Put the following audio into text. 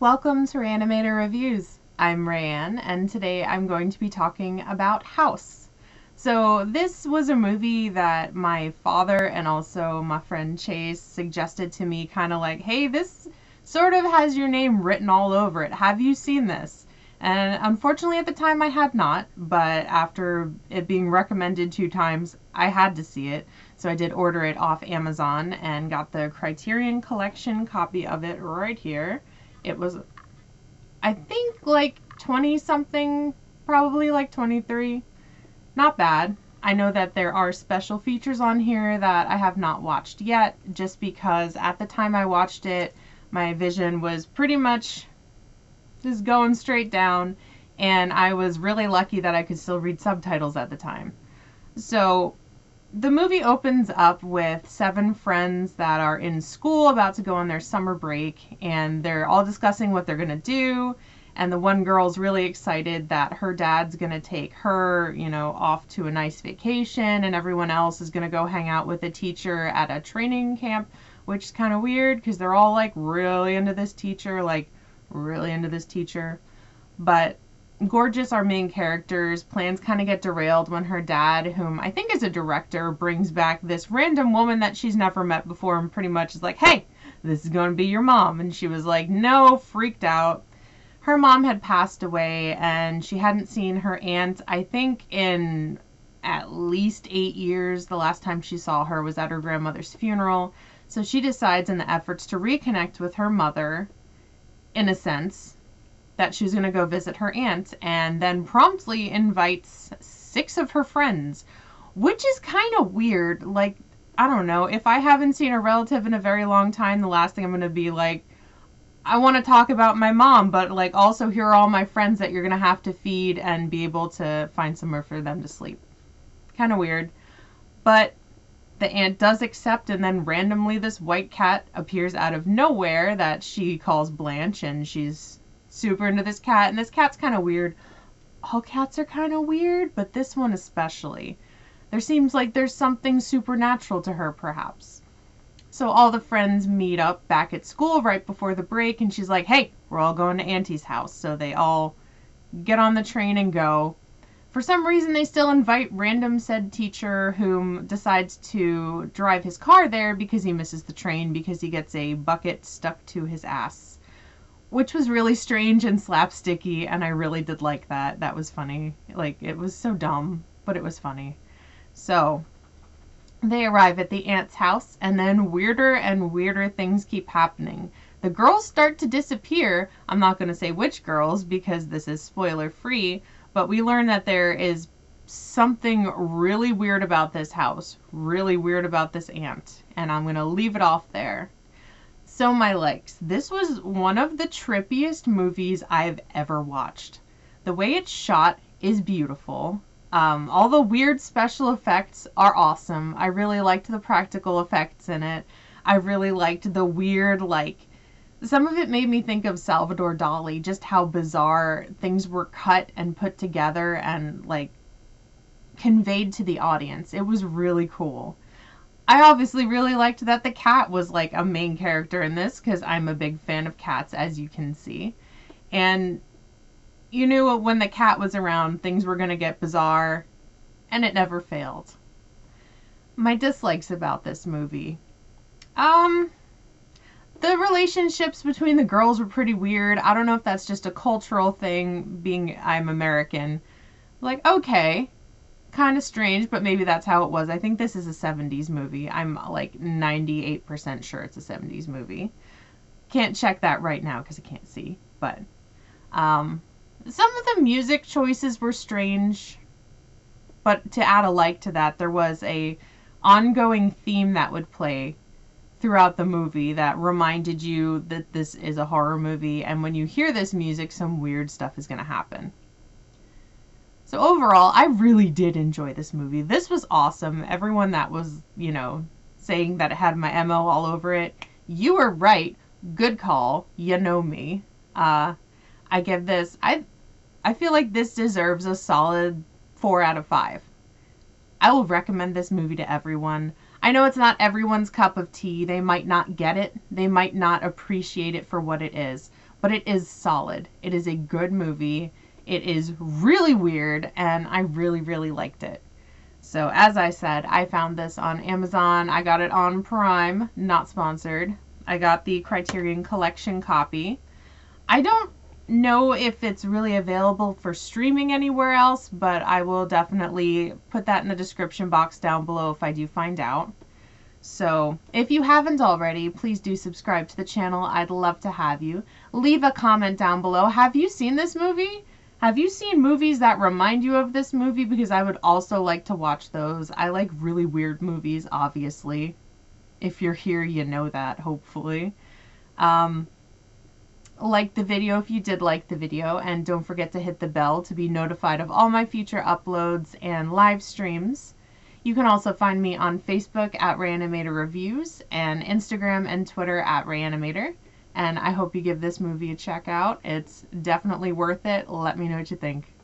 Welcome to Rayanimator Reviews. I'm Rayanne, and today I'm going to be talking about House. So, this was a movie that my father and also my friend Chase suggested to me, kind of like, hey, this sort of has your name written all over it. Have you seen this? And unfortunately, at the time, I had not, but after it being recommended two times, I had to see it. So I did order it off Amazon and got the Criterion Collection copy of it right here. It was, I think, like 20 something, probably like 23. Not bad. I know that there are special features on here that I have not watched yet, just because at the time I watched it, my vision was pretty much just going straight down, and I was really lucky that I could still read subtitles at the time. So, the movie opens up with seven friends that are in school about to go on their summer break, and they're all discussing what they're going to do. And the one girl's really excited that her dad's going to take her, you know, off to a nice vacation, and everyone else is going to go hang out with a teacher at a training camp, which is kind of weird because they're all like really into this teacher, like really into this teacher. But Gorgeous, our main character's plans kind of get derailed when her dad, whom I think is a director, brings back this random woman that she's never met before and pretty much is like, hey, this is going to be your mom. And she was like, no, freaked out. Her mom had passed away and she hadn't seen her aunt, I think, in at least eight years. The last time she saw her was at her grandmother's funeral. So she decides, in the efforts to reconnect with her mother, in a sense, that she was going to go visit her aunt and then promptly invites six of her friends, which is kind of weird. Like, I don't know, if I haven't seen a relative in a very long time, the last thing I'm going to be like, I want to talk about my mom, but like also here are all my friends that you're going to have to feed and be able to find somewhere for them to sleep. Kind of weird. But the aunt does accept, and then randomly this white cat appears out of nowhere that she calls Blanche, and she's super into this cat, and this cat's kind of weird. All cats are kind of weird, but this one especially. There seems like there's something supernatural to her, perhaps. So all the friends meet up back at school right before the break, and she's like, hey, we're all going to Auntie's house. So they all get on the train and go. For some reason, they still invite random said teacher whom decides to drive his car there because he misses the train because he gets a bucket stuck to his ass which was really strange and slapsticky and I really did like that. That was funny. Like it was so dumb, but it was funny. So they arrive at the aunt's house and then weirder and weirder things keep happening. The girls start to disappear. I'm not going to say which girls because this is spoiler free, but we learn that there is something really weird about this house, really weird about this aunt, and I'm going to leave it off there. So my likes. This was one of the trippiest movies I've ever watched. The way it's shot is beautiful. Um, all the weird special effects are awesome. I really liked the practical effects in it. I really liked the weird, like, some of it made me think of Salvador Dali, just how bizarre things were cut and put together and, like, conveyed to the audience. It was really cool. I obviously really liked that the cat was like a main character in this because I'm a big fan of cats, as you can see. And you knew when the cat was around, things were going to get bizarre, and it never failed. My dislikes about this movie. Um, the relationships between the girls were pretty weird. I don't know if that's just a cultural thing, being I'm American. Like, okay, kind of strange, but maybe that's how it was. I think this is a 70s movie. I'm like 98% sure it's a 70s movie. Can't check that right now because I can't see, but um, some of the music choices were strange. But to add a like to that, there was a ongoing theme that would play throughout the movie that reminded you that this is a horror movie and when you hear this music some weird stuff is going to happen. So overall, I really did enjoy this movie. This was awesome. Everyone that was, you know, saying that it had my MO all over it, you were right. Good call. You know me. Uh, I give this. I, I feel like this deserves a solid four out of five. I will recommend this movie to everyone. I know it's not everyone's cup of tea. They might not get it. They might not appreciate it for what it is, but it is solid. It is a good movie. It is really weird, and I really, really liked it. So, as I said, I found this on Amazon. I got it on Prime, not sponsored. I got the Criterion Collection copy. I don't know if it's really available for streaming anywhere else, but I will definitely put that in the description box down below if I do find out. So, if you haven't already, please do subscribe to the channel. I'd love to have you. Leave a comment down below. Have you seen this movie? Have you seen movies that remind you of this movie? Because I would also like to watch those. I like really weird movies, obviously. If you're here, you know that, hopefully. Um, like the video if you did like the video, and don't forget to hit the bell to be notified of all my future uploads and live streams. You can also find me on Facebook at Rayanimator Reviews and Instagram and Twitter at Rayanimator. And I hope you give this movie a check out. It's definitely worth it. Let me know what you think.